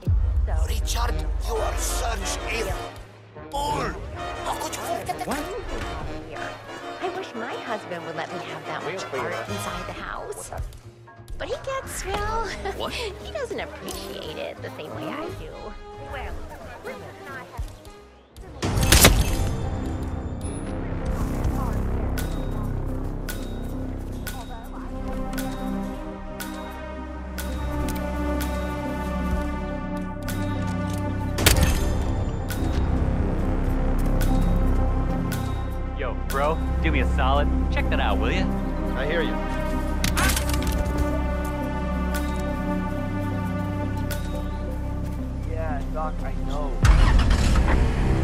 chaos. Richard, you are such a fool! How could you forget the what? here? I wish my husband would let me have that much art inside the house. But he gets, well, he doesn't appreciate it the same way I do. Well, bro. Do me a solid. Check that out, will you? I hear you. Yeah, Doc, I know.